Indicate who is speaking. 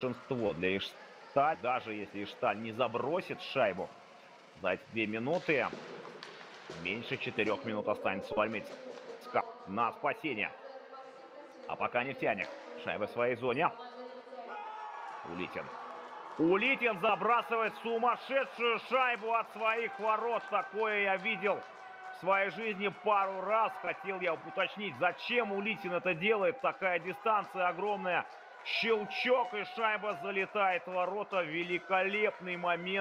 Speaker 1: большинство для Ишталь, даже если Ишталь не забросит шайбу за эти две минуты, меньше четырех минут останется у Альметьевска на спасение. А пока нефтяник. Шайба в своей зоне. Улитин. Улитин забрасывает сумасшедшую шайбу от своих ворот. Такое я видел в своей жизни пару раз. Хотел я уточнить, зачем Улитин это делает. Такая дистанция огромная. Щелчок и шайба залетает в ворота. Великолепный момент.